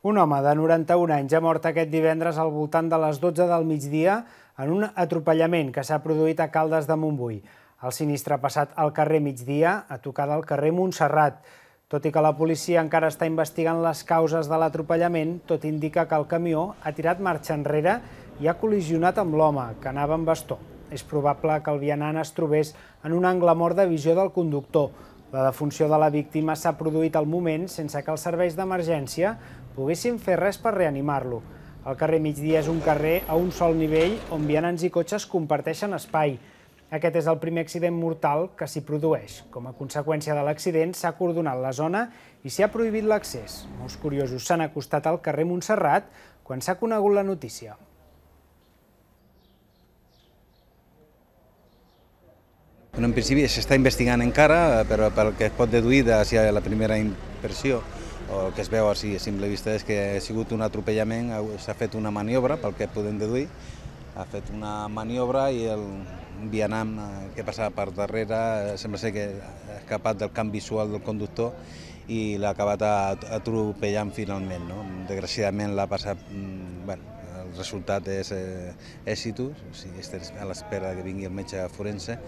Un home de 91 anys ha mort aquest divendres al voltant de les 12 del migdia en un atropellament que s'ha produït a Caldes de Montbui. El sinistre ha passat al carrer migdia, a tocar del carrer Montserrat. Tot i que la policia encara està investigant les causes de l'atropellament, tot indica que el camió ha tirat marxa enrere i ha col·lisionat amb l'home, que anava amb bastó. És probable que el vianant es trobés en un angle mort de visió del conductor. La defunció de la víctima s'ha produït al moment sense que els serveis d'emergència poguessin fer res per reanimar-lo. El carrer Migdia és un carrer a un sol nivell on vianants i cotxes comparteixen espai. Aquest és el primer accident mortal que s'hi produeix. Com a conseqüència de l'accident s'ha cordonat la zona i s'hi ha prohibit l'accés. Molts curiosos s'han acostat al carrer Montserrat quan s'ha conegut la notícia. En principi s'està investigant encara, però pel que es pot deduir de si la primera impressió el que es veu a simple vista és que ha sigut un atropellament, s'ha fet una maniobra, pel que podem deduir, ha fet una maniobra i el vianant que passava per darrere sembla ser que ha escapat del camp visual del conductor i l'ha acabat atropellant finalment. No? Desgraciadament l'ha passat, mm, bueno, el resultat és eh, èxitus, o sigui, a l'espera que vingui el metge forense.